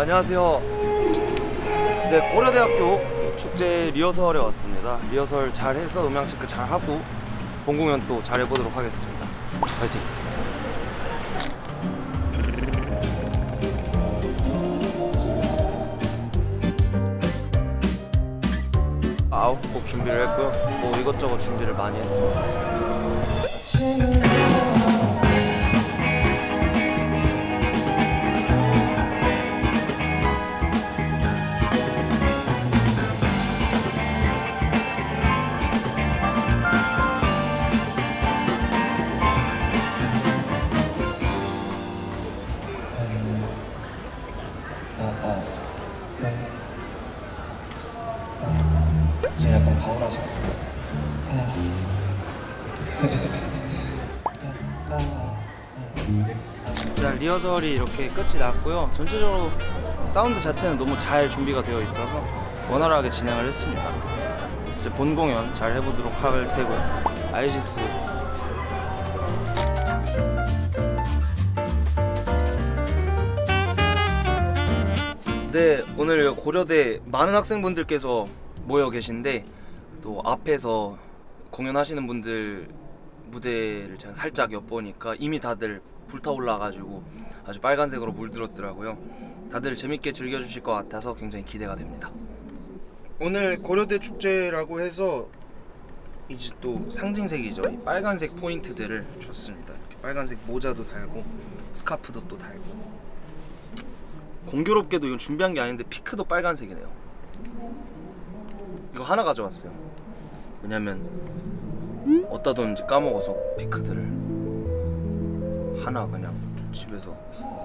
안녕하세요. 네, 고려대학교 축제 리허설에 왔습니다. 리허설 잘 해서 음향 체크 잘 하고 본 공연 또 잘 해보도록 하겠습니다. 파이팅! 아홉 곡 준비를 했고요. 뭐 이것저것 준비를 많이 했습니다. 리허설이 이렇게 끝이 났고요. 전체적으로 사운드 자체는 너무 잘 준비가 되어 있어서 원활하게 진행을 했습니다. 이제 본 공연 잘 해보도록 할 테고요. 아이시스 네 오늘 고려대 많은 학생분들께서 모여 계신데 또 앞에서 공연하시는 분들 무대를 제가 살짝 엿보니까 이미 다들 불타올라가지고 아주 빨간색으로 물들었더라고요. 다들 재밌게 즐겨주실 것 같아서 굉장히 기대가 됩니다. 오늘 고려대 축제라고 해서 이제 또 상징색이죠. 이 빨간색 포인트들을 줬습니다. 빨간색 모자도 달고 스카프도 또 달고 공교롭게도 이건 준비한 게 아닌데 피크도 빨간색이네요. 이거 하나 가져왔어요. 왜냐면 어디다 뒀는지 까먹어서 피크들을 하나 그냥 좀 집에서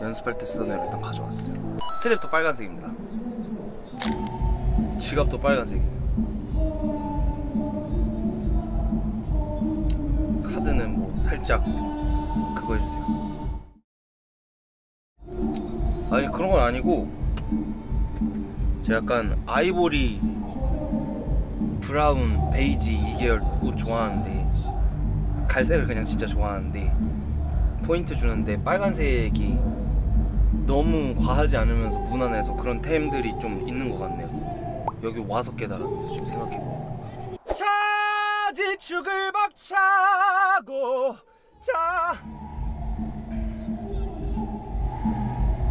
연습할 때 쓰던 애를 일단 가져왔어요. 스트랩도 빨간색입니다. 지갑도 빨간색이에요. 카드는 뭐 살짝 그거 해주세요. 아니 그런 건 아니고 제가 약간 아이보리 브라운, 베이지 이 계열 옷 좋아하는데 갈색을 그냥 진짜 좋아하는데 포인트 주는데 빨간색이 너무 과하지 않으면서 무난해서 그런 템들이 좀 있는 것 같네요. 여기 와서 깨달았네요. 지금 생각해보니까. 차지축을 박차고 자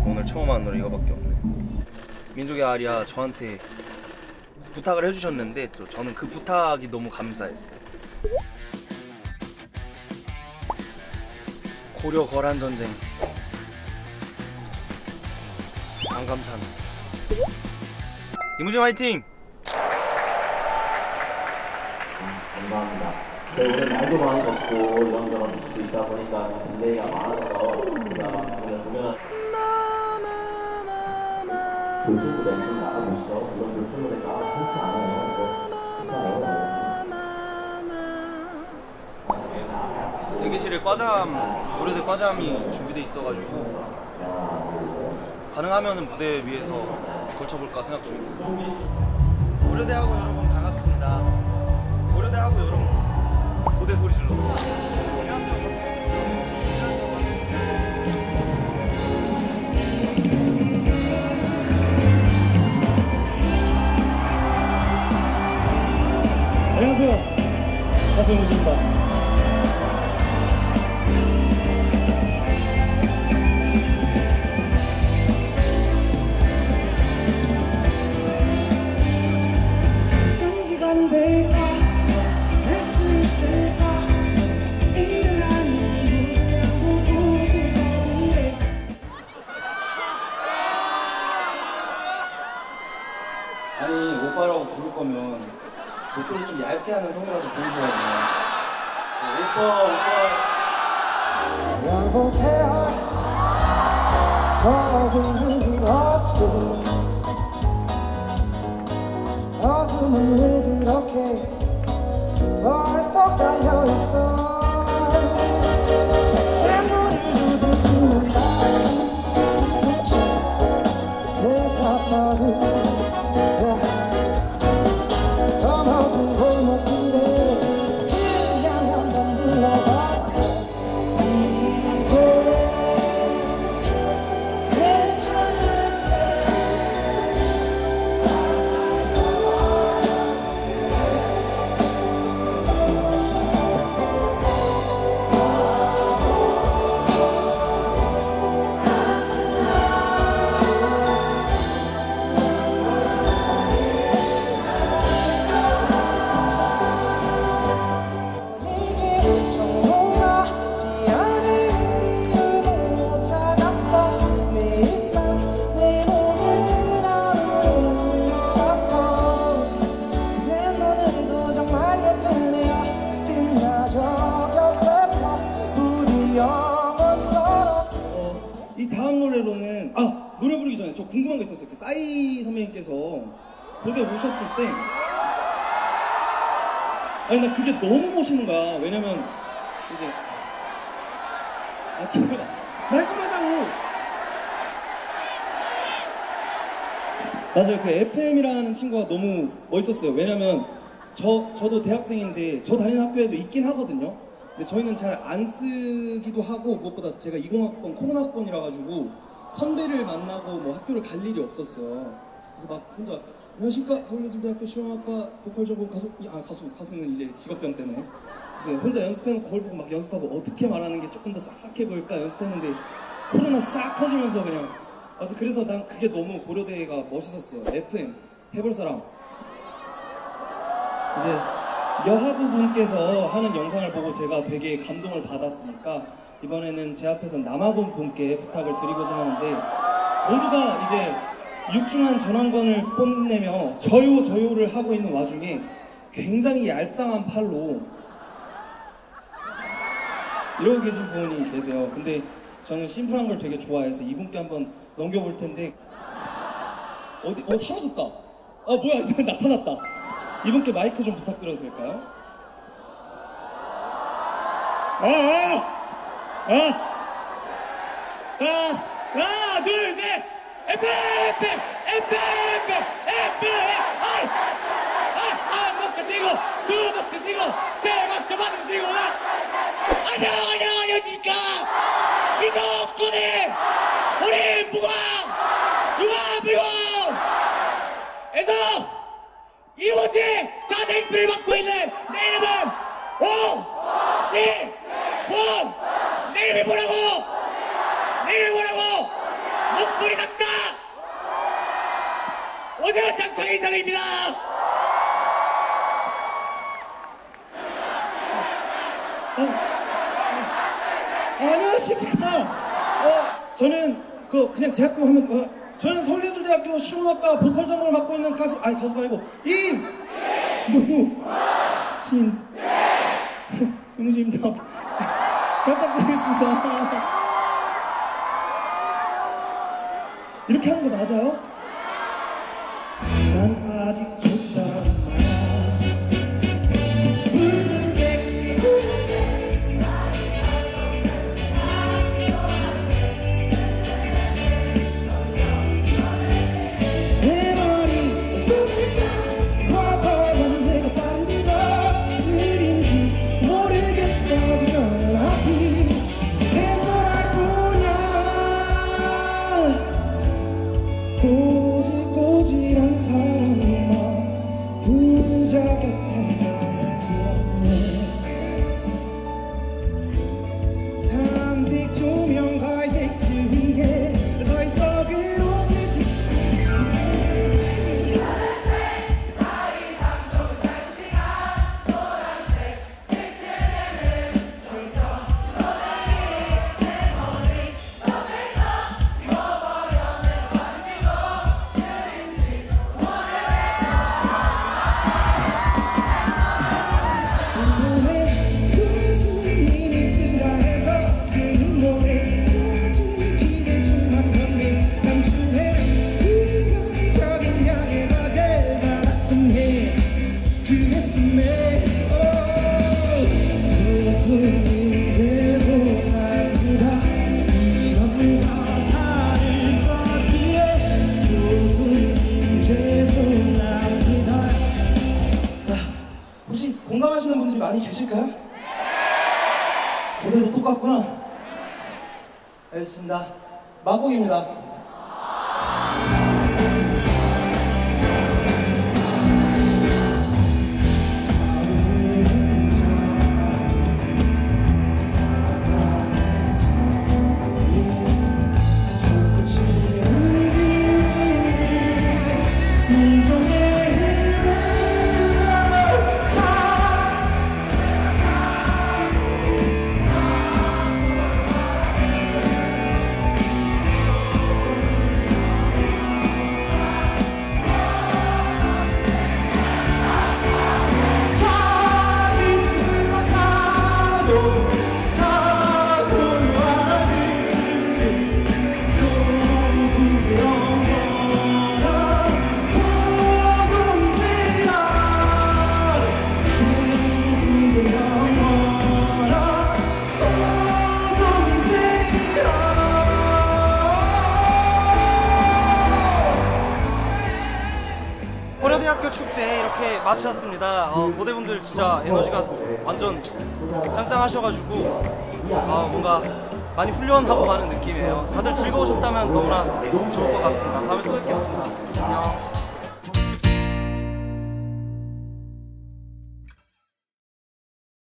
오늘 처음 하는 노래 이거밖에 없네. 민족의 아리아 저한테 부탁을 해주셨는데 또 저는 그 부탁이 너무 감사했어요. 고려 거란 전쟁 강감찬 이무진 화이팅! 감사합니다. 네, 오늘 날도 많이 덥고 이런저런 이슈도 있다 보니까 delay가 많아서 제가 오늘 공연한 돌출 무대 좀 나가보시죠. 이런 돌출 무대가 흔치 대기실에 과잠 고려대 과잠이 준비돼 있어가지고 가능하면 무대 위에서 걸쳐볼까 생각 중입니다. 고려대학교 여러분 반갑습니다. 목소리 좀 얇게 하는 성이라도 보여줘야 돼요. 오빠 오빠 여보세요 거긴 일 없어 어둠은 왜 그렇게 벌써 깔려있어 오셨을 때 아니 나 그게 너무 멋있는 거야. 왜냐면 이제 아 그거 말좀 하자고. 맞아요. 그 FM이라는 친구가 너무 멋있었어요. 왜냐면 저 저도 대학생인데 저 다니는 학교에도 있긴 하거든요. 근데 저희는 잘 안 쓰기도 하고 무엇보다 제가 20학번 코로나 학번이라 가지고 선배를 만나고 뭐 학교를 갈 일이 없었어요. 그래서 막 혼자 안녕하십니까 서울예술대학교 실용학과 보컬 전공 가수 아 가수 가수는 이제 직업병 때문에 이제 혼자 연습해놓고 거울 보고 막 연습하고 어떻게 말하는 게 조금 더 싹싹해 보일까 연습했는데 코로나 싹 터지면서 그냥 아무튼 그래서 난 그게 너무 고려대가 멋있었어요. FM 해볼 사람 이제 여하구 분께서 하는 영상을 보고 제가 되게 감동을 받았으니까 이번에는 제 앞에서 남아공 분께 부탁을 드리고자 하는데 모두가 이제 육중한 전환권을 뽐내며 저요 저요를 하고 있는 와중에 굉장히 얄쌍한 팔로 이러고 계신 분이 계세요. 근데 저는 심플한 걸 되게 좋아해서 이분께 한번 넘겨볼 텐데 어디 어 사라졌다. 아 뭐야 나타났다. 이분께 마이크 좀 부탁드려도 될까요? 아, 아, 아. 자, 하나, 둘, 셋. 에페, 에페, 에페, 에페, 에페. 아, 아, 아, 박자 치고, 두 박자 치고, 세 박자 박자 치고, 나. 안녕, 안녕, 안녕하십니까. 이덕분의 우리 무광, 무광, 무광. 에서 이곳에 사생비를 맡고 있는 내 이름은 오지원 내 이름이 뭐라고 내 이름이 뭐라고 목소리 같다 오세훈 당창의 이상입니다 안녕하십니까 어, 저는 그 그냥 대학교 하면 어, 저는 서울예술대학교 실용학과 보컬 전공을 맡고 있는 가수 아니 가수가 아니고 이무진 용수입니다. 잘 부탁드리겠습니다. 이렇게 하는 거 맞아요? 고대도 똑같구나. 알겠습니다. 마곡입니다. 아 이렇게 마쳤습니다. 어, 모델분들 진짜 에너지가 완전 짱짱하셔가지고 아, 뭔가 많이 훈련하고 가는 느낌이에요. 다들 즐거우셨다면 너무나 좋을 것 같습니다. 다음에 또 뵙겠습니다. 안녕.